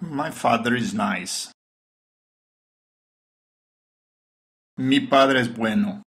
My father is nice. Mi padre es bueno.